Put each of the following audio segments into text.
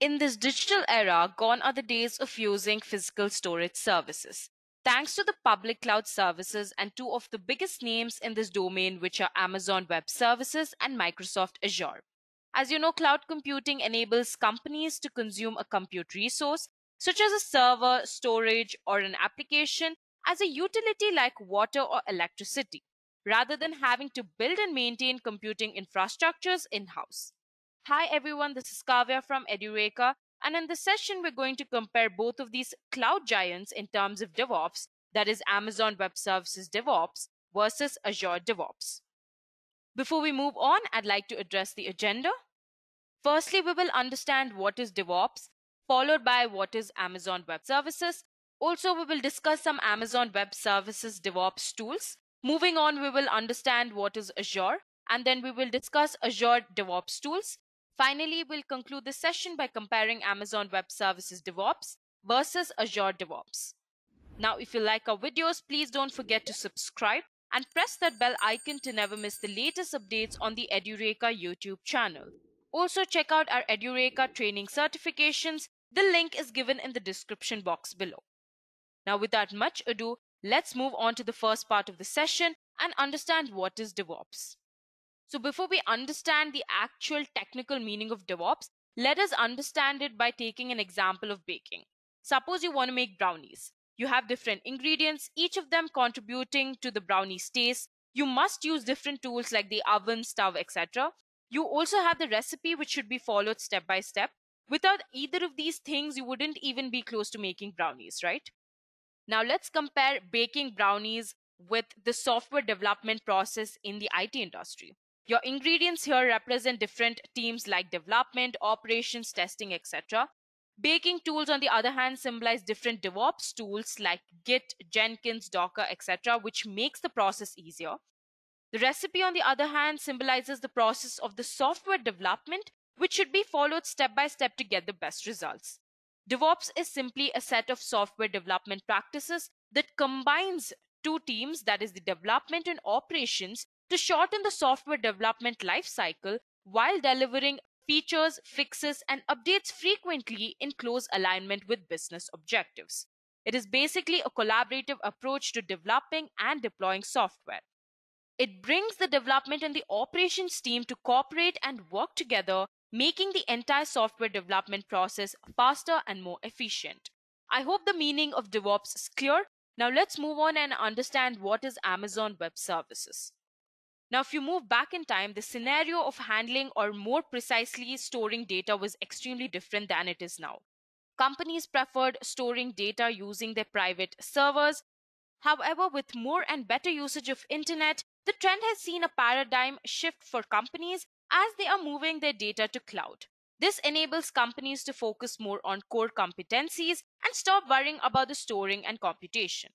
In this digital era, gone are the days of using physical storage services. Thanks to the public cloud services and two of the biggest names in this domain, which are Amazon Web Services and Microsoft Azure. As you know, cloud computing enables companies to consume a compute resource, such as a server, storage, or an application, as a utility like water or electricity, rather than having to build and maintain computing infrastructures in house. Hi everyone, this is Kavya from Edureka, and in this session we're going to compare both of these cloud giants in terms of DevOps, that is Amazon Web Services DevOps versus Azure DevOps. Before we move on, I'd like to address the agenda. Firstly, we will understand what is DevOps, followed by what is Amazon Web Services. Also, we will discuss some Amazon Web Services DevOps tools. Moving on, we will understand what is Azure, and then we will discuss Azure DevOps tools. Finally, we'll conclude the session by comparing Amazon Web Services DevOps versus Azure DevOps. Now, if you like our videos, please don't forget to subscribe and press that bell icon to never miss the latest updates on the Edureka YouTube channel. Also, check out our Edureka training certifications. The link is given in the description box below. Now, without much ado, let's move on to the first part of the session and understand what is DevOps. So before we understand the actual technical meaning of DevOps, let us understand it by taking an example of baking. Suppose you want to make brownies. You have different ingredients, each of them contributing to the brownie's taste. You must use different tools like the oven, stove, etc. You also have the recipe which should be followed step by step. Without either of these things, you wouldn't even be close to making brownies, right? Now let's compare baking brownies with the software development process in the IT industry. Your ingredients here represent different teams like development, operations, testing, etc. Baking tools, on the other hand, symbolize different DevOps tools like Git, Jenkins, Docker, etc., which makes the process easier. The recipe, on the other hand, symbolizes the process of the software development, which should be followed step by step to get the best results. DevOps is simply a set of software development practices that combines two teams, that is, the development and operations, to shorten the software development lifecycle while delivering features, fixes, and updates frequently in close alignment with business objectives. It is basically a collaborative approach to developing and deploying software. It brings the development and the operations team to cooperate and work together, making the entire software development process faster and more efficient. I hope the meaning of DevOps is clear. Now let's move on and understand what is Amazon Web Services. Now, if you move back in time, the scenario of handling or more precisely storing data was extremely different than it is now. Companies preferred storing data using their private servers. However, with more and better usage of internet, the trend has seen a paradigm shift for companies as they are moving their data to cloud. This enables companies to focus more on core competencies and stop worrying about the storing and computation.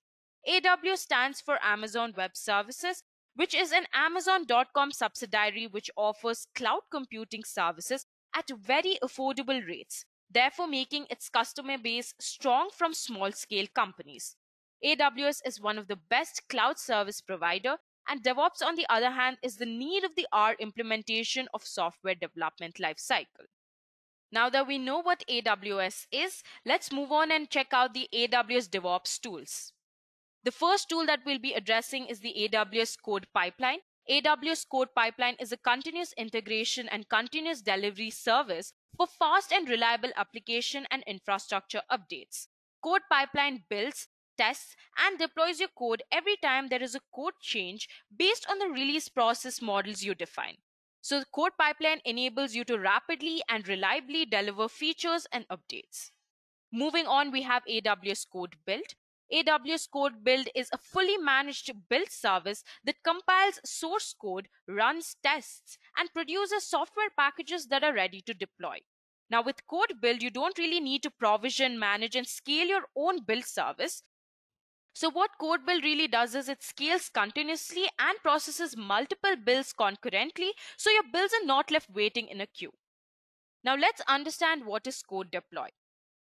AWS stands for Amazon Web Services which is an Amazon.com subsidiary which offers cloud computing services at very affordable rates, therefore making its customer base strong from small scale companies. AWS is one of the best cloud service provider and DevOps on the other hand is the need of the hour implementation of software development lifecycle. Now that we know what AWS is, let's move on and check out the AWS DevOps tools. The first tool that we'll be addressing is the AWS Code Pipeline. AWS Code Pipeline is a continuous integration and continuous delivery service for fast and reliable application and infrastructure updates. Code Pipeline builds, tests, and deploys your code every time there is a code change based on the release process models you define. So, the Code Pipeline enables you to rapidly and reliably deliver features and updates. Moving on, we have AWS Code Build. AWS Code Build is a fully managed build service that compiles source code, runs tests, and produces software packages that are ready to deploy. Now, with Code Build, you don't really need to provision, manage, and scale your own build service. So, what Code Build really does is it scales continuously and processes multiple builds concurrently, so your builds are not left waiting in a queue. Now, let's understand what is Code Deploy.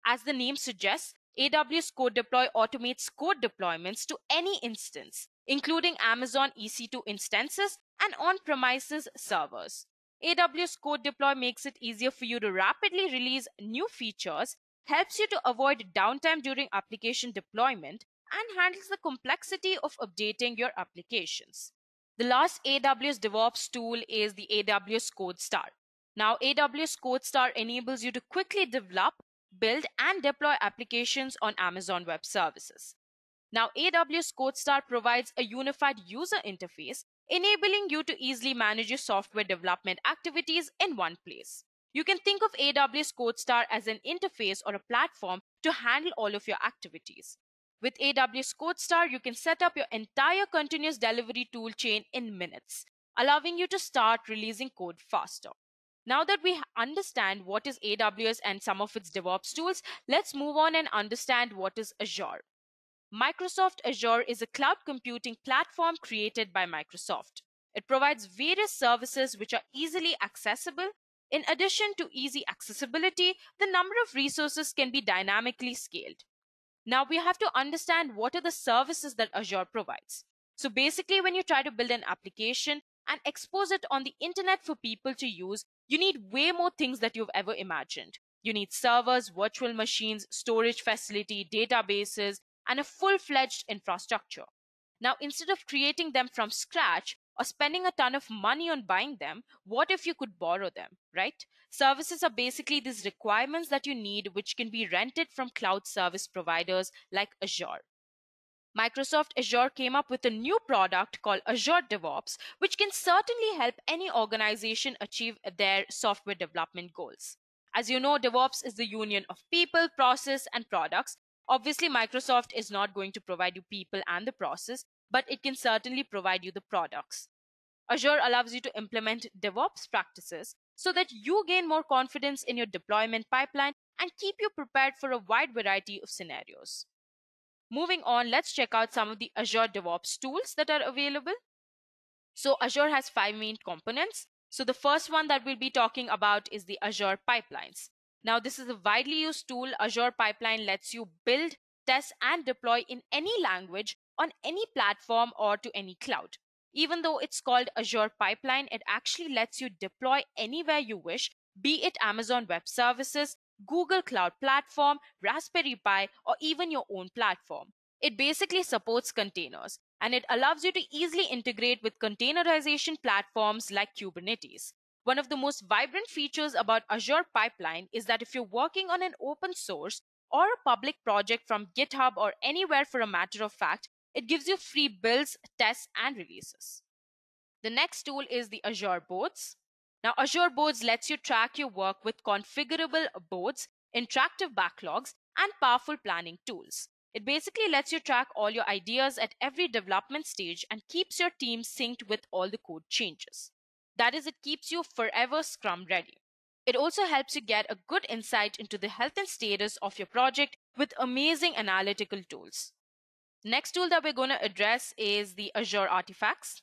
As the name suggests, AWS Code Deploy automates code deployments to any instance, including Amazon EC2 instances and on premises servers. AWS Code Deploy makes it easier for you to rapidly release new features, helps you to avoid downtime during application deployment, and handles the complexity of updating your applications. The last AWS DevOps tool is the AWS CodeStar. Now, AWS CodeStar enables you to quickly develop, build, and deploy applications on Amazon Web Services. Now, AWS CodeStar provides a unified user interface, enabling you to easily manage your software development activities in one place. You can think of AWS CodeStar as an interface or a platform to handle all of your activities. With AWS CodeStar, you can set up your entire continuous delivery tool chain in minutes, allowing you to start releasing code faster. Now that we understand what is AWS and some of its DevOps tools, let's move on and understand what is Azure. Microsoft Azure is a cloud computing platform created by Microsoft. It provides various services which are easily accessible. In addition to easy accessibility, the number of resources can be dynamically scaled. Now we have to understand what are the services that Azure provides. So basically, when you try to build an application and expose it on the internet for people to use, you need way more things that you've ever imagined. You need servers, virtual machines, storage facility, databases, and a full fledged infrastructure. Now, instead of creating them from scratch or spending a ton of money on buying them, what if you could borrow them, right? Services are basically these requirements that you need, which can be rented from cloud service providers like Azure. Microsoft Azure came up with a new product called Azure DevOps, which can certainly help any organization achieve their software development goals. As you know, DevOps is the union of people, process, and products Obviously, Microsoft is not going to provide you people and the process, but it can certainly provide you the products. Azure allows you to implement DevOps practices so that you gain more confidence in your deployment pipeline and keep you prepared for a wide variety of scenarios. Moving on, let's check out some of the Azure DevOps tools that are available. So Azure has five main components. So the first one that we'll be talking about is the Azure pipelines. Now, this is a widely used tool. Azure Pipeline lets you build, test, and deploy in any language on any platform or to any cloud. Even though it's called Azure Pipeline, it actually lets you deploy anywhere you wish, be it Amazon Web Services, Google Cloud Platform, Raspberry Pi, or even your own platform. It basically supports containers and it allows you to easily integrate with containerization platforms like Kubernetes. One of the most vibrant features about Azure Pipeline is that if you're working on an open source or a public project from GitHub or anywhere for a matter of fact, it gives you free builds, tests, and releases. The next tool is the Azure Boards. Now, Azure Boards lets you track your work with configurable boards, interactive backlogs, and powerful planning tools. It basically lets you track all your ideas at every development stage and keeps your team synced with all the code changes. That is, it keeps you forever Scrum ready. It also helps you get a good insight into the health and status of your project with amazing analytical tools. Next tool that we're going to address is the Azure Artifacts.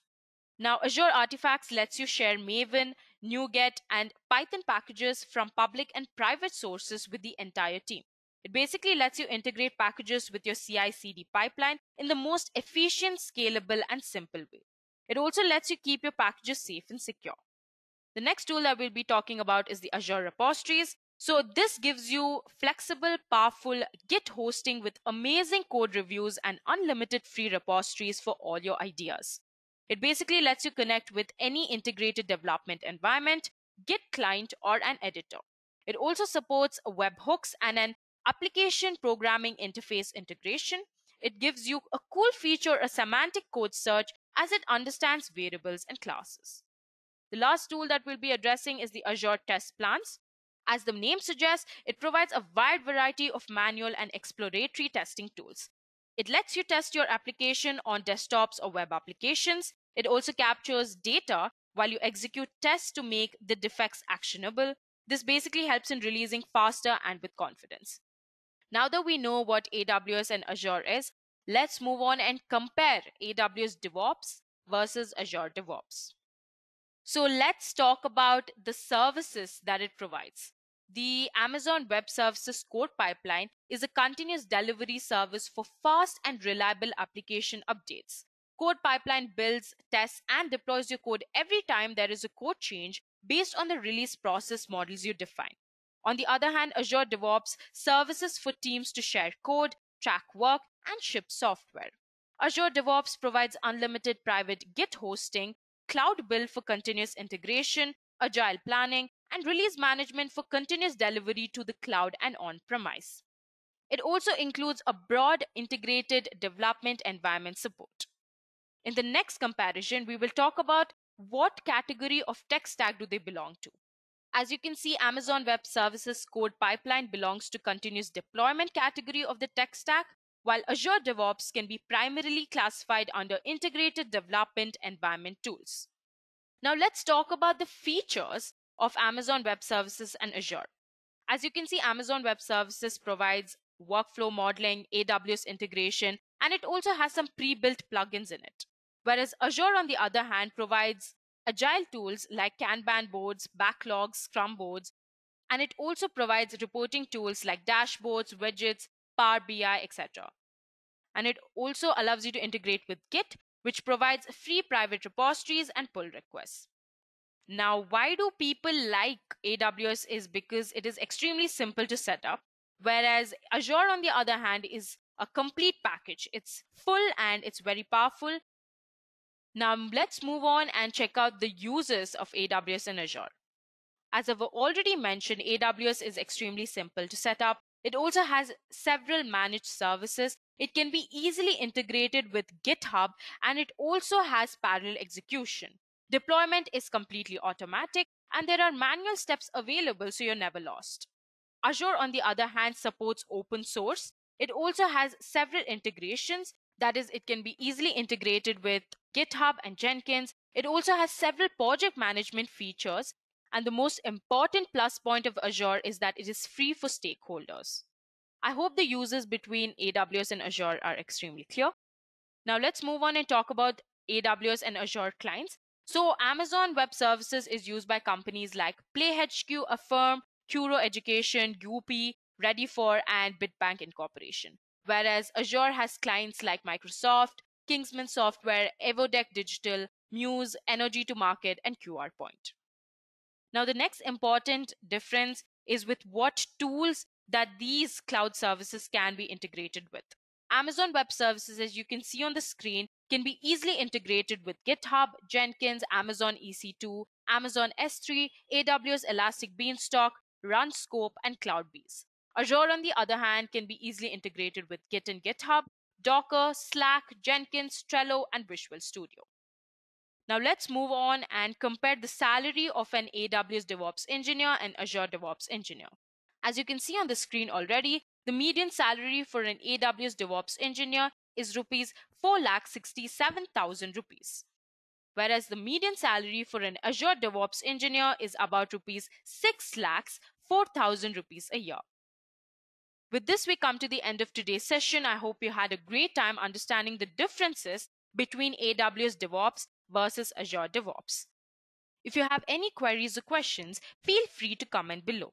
Now, Azure Artifacts lets you share Maven, NuGet, and Python packages from public and private sources with the entire team. It basically lets you integrate packages with your CI CD pipeline in the most efficient, scalable, and simple way. It also lets you keep your packages safe and secure. The next tool that we'll be talking about is the Azure repositories. So this gives you flexible, powerful Git hosting with amazing code reviews and unlimited free repositories for all your ideas. It basically lets you connect with any integrated development environment, Git client, or an editor. It also supports webhooks and an application programming interface integration. It gives you a cool feature, a semantic code search as it understands variables and classes. The last tool that we'll be addressing is the Azure Test Plans. As the name suggests, it provides a wide variety of manual and exploratory testing tools. It lets you test your application on desktops or web applications. It also captures data while you execute tests to make the defects actionable. This basically helps in releasing faster and with confidence. Now that we know what AWS and Azure is, Let's move on and compare AWS DevOps versus Azure DevOps. So let's talk about the services that it provides. The Amazon Web Services Code Pipeline is a continuous delivery service for fast and reliable application updates. Code Pipeline builds, tests, and deploys your code every time there is a code change based on the release process models you define. On the other hand, Azure DevOps services for teams to share code, track work, and ship software. Azure DevOps provides unlimited private Git hosting, cloud build for continuous integration, agile planning, and release management for continuous delivery to the cloud and on premise. It also includes a broad integrated development environment support. In the next comparison, we will talk about what category of tech stack do they belong to. As you can see, Amazon Web Services code pipeline belongs to continuous deployment category of the tech stack, while Azure DevOps can be primarily classified under integrated development environment tools. Now let's talk about the features of Amazon Web Services and Azure. As you can see, Amazon Web Services provides workflow modeling, AWS integration, and it also has some pre-built plugins in it. Whereas Azure, on the other hand, provides agile tools like Kanban boards, backlogs, Scrum boards, and it also provides reporting tools like dashboards, widgets, Power BI, etc. And it also allows you to integrate with Git, which provides free private repositories and pull requests. Now, why do people like AWS is because it is extremely simple to set up, whereas Azure, on the other hand, is a complete package. It's full and it's very powerful. Now, let's move on and check out the uses of AWS and Azure. As I've already mentioned, AWS is extremely simple to set up. It also has several managed services. It can be easily integrated with GitHub and it also has parallel execution. Deployment is completely automatic and there are manual steps available so you're never lost. Azure, on the other hand, supports open source. It also has several integrations. That is, it can be easily integrated with GitHub and Jenkins. It also has several project management features. And the most important plus point of Azure is that it is free for stakeholders. I hope the uses between AWS and Azure are extremely clear. Now let's move on and talk about AWS and Azure clients. So Amazon Web Services is used by companies like PlayHQ, Affirm, Curo Education, UP, Ready4, and Bitbank Incorporation. Whereas Azure has clients like Microsoft, Kingsmen Software, Evodeck Digital, Muse, Energy to Market, and QR Point. Now, the next important difference is with what tools that these cloud services can be integrated with. Amazon Web Services, as you can see on the screen, can be easily integrated with GitHub, Jenkins, Amazon EC2, Amazon S3, AWS Elastic Beanstalk, RunScope, and CloudBees. Azure, on the other hand, can be easily integrated with Git and GitHub, Docker, Slack, Jenkins, Trello, and Visual Studio. Now let's move on and compare the salary of an AWS DevOps engineer and Azure DevOps engineer. As you can see on the screen already, the median salary for an AWS DevOps engineer is rupees 4,67,000 rupees. Whereas the median salary for an Azure DevOps engineer is about rupees 6 lakhs 4,000 rupees a year. With this, we come to the end of today's session. I hope you had a great time understanding the differences between AWS DevOps versus Azure DevOps. If you have any queries or questions, feel free to comment below.